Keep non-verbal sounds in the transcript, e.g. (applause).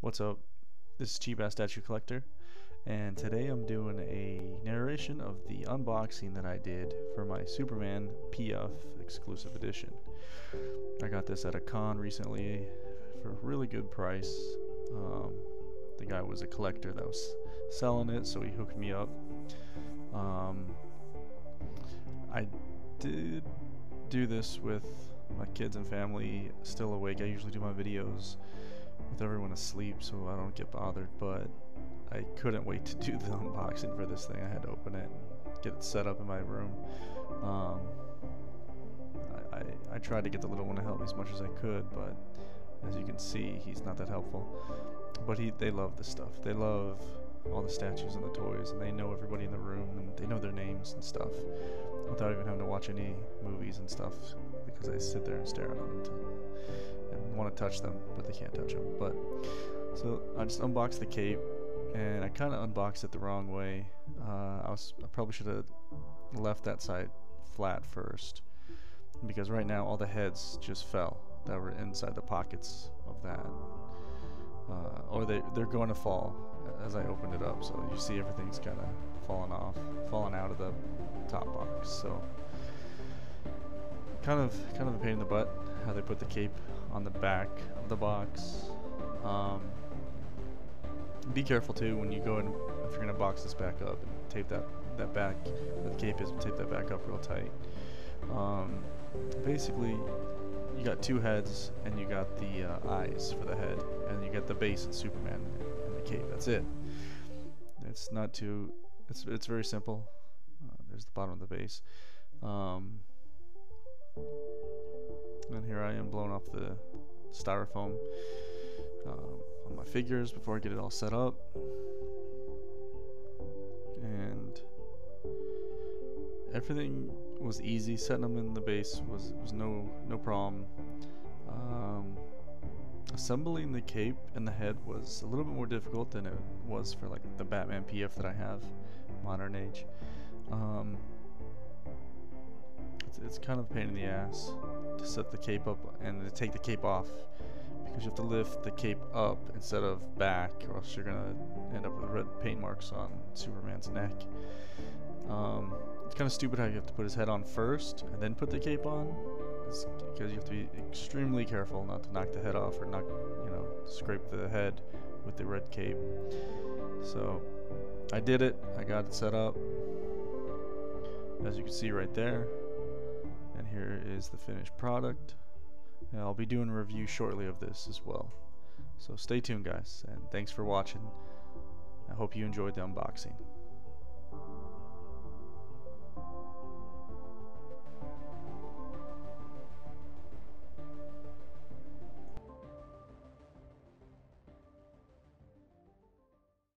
What's up? This is Cheap Ass Statue Collector, and today I'm doing a narration of the unboxing that I did for my Superman PF exclusive edition. I got this at a con recently for a really good price. Um, the guy was a collector that was selling it, so he hooked me up. Um, I did do this with my kids and family still awake. I usually do my videos with everyone asleep so I don't get bothered, but I couldn't wait to do the (laughs) unboxing for this thing. I had to open it and get it set up in my room. Um, I, I, I tried to get the little one to help me as much as I could, but as you can see, he's not that helpful. But he, they love this stuff. They love all the statues and the toys, and they know everybody in the room, and they know their names and stuff without even having to watch any movies and stuff because I sit there and stare at them until, want to touch them, but they can't touch them. But so I just unboxed the cape, and I kind of unboxed it the wrong way. Uh, I was I probably should have left that side flat first because right now all the heads just fell that were inside the pockets of that, uh, or they they're going to fall as I opened it up. So you see everything's kind of falling off, falling out of the top box. So kind of kind of a pain in the butt how they put the cape on the back of the box. Um, be careful too when you go and if you're gonna box this back up and tape that that back the cape is tape that back up real tight. Um, basically, you got two heads and you got the uh, eyes for the head and you got the base and Superman and the cape. That's it. It's not too. It's it's very simple. Uh, there's the bottom of the base. Um, and here I am blowing off the styrofoam um, on my figures before I get it all set up. And everything was easy. Setting them in the base was was no no problem. Um, assembling the cape and the head was a little bit more difficult than it was for like the Batman PF that I have, modern age. Um, it's, it's kind of a pain in the ass to set the cape up and to take the cape off because you have to lift the cape up instead of back or else you're gonna end up with red paint marks on Superman's neck. Um, it's kind of stupid how you have to put his head on first and then put the cape on because you have to be extremely careful not to knock the head off or knock, you know, scrape the head with the red cape. So I did it. I got it set up. As you can see right there. Here is the finished product. And I'll be doing a review shortly of this as well. So stay tuned guys and thanks for watching. I hope you enjoyed the unboxing.